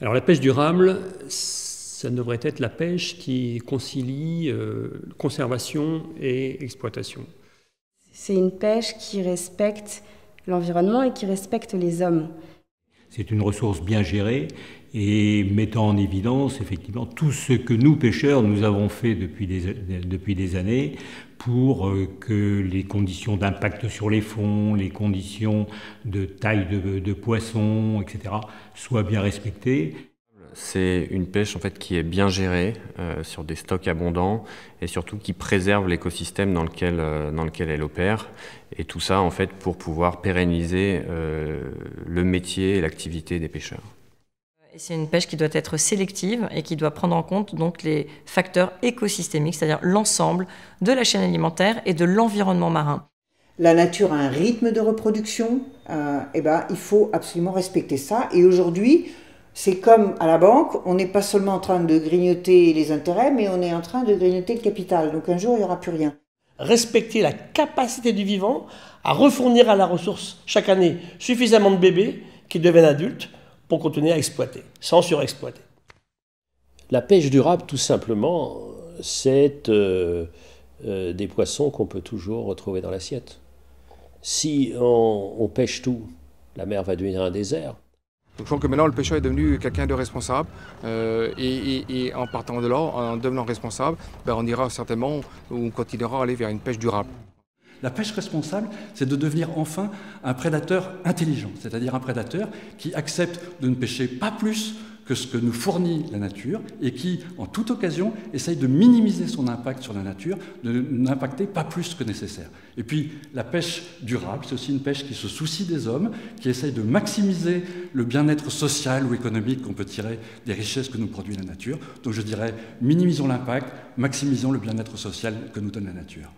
Alors la pêche durable, ça devrait être la pêche qui concilie euh, conservation et exploitation. C'est une pêche qui respecte l'environnement et qui respecte les hommes. C'est une ressource bien gérée et mettant en évidence effectivement tout ce que nous, pêcheurs, nous avons fait depuis des, années pour euh, que les conditions d'impact sur les fonds, les conditions de taille de, de poissons, etc., soient bien respectées. C'est une pêche en fait qui est bien gérée euh, sur des stocks abondants et surtout qui préserve l'écosystème dans lequel euh, dans lequel elle opère et tout ça en fait pour pouvoir pérenniser euh, le métier et l'activité des pêcheurs. C'est une pêche qui doit être sélective et qui doit prendre en compte donc les facteurs écosystémiques, c'est-à-dire l'ensemble de la chaîne alimentaire et de l'environnement marin. La nature a un rythme de reproduction, et ben, il faut absolument respecter ça. Et aujourd'hui, c'est comme à la banque, on n'est pas seulement en train de grignoter les intérêts, mais on est en train de grignoter le capital. Donc un jour, il n'y aura plus rien. Respecter la capacité du vivant à refournir à la ressource chaque année suffisamment de bébés qui deviennent adultes pour continuer à exploiter, sans surexploiter. La pêche durable, tout simplement, c'est euh, euh, des poissons qu'on peut toujours retrouver dans l'assiette. Si on pêche tout, la mer va devenir un désert. Je pense que maintenant le pêcheur est devenu quelqu'un de responsable euh, et, en partant de là, en devenant responsable, ben, on ira certainement ou on continuera à aller vers une pêche durable. La pêche responsable, c'est de devenir enfin un prédateur intelligent, c'est-à-dire un prédateur qui accepte de ne pêcher pas plus que ce que nous fournit la nature et qui, en toute occasion, essaye de minimiser son impact sur la nature, de n'impacter pas plus que nécessaire. Et puis, la pêche durable, c'est aussi une pêche qui se soucie des hommes, qui essaye de maximiser le bien-être social ou économique qu'on peut tirer des richesses que nous produit la nature. Donc je dirais, minimisons l'impact, maximisons le bien-être social que nous donne la nature.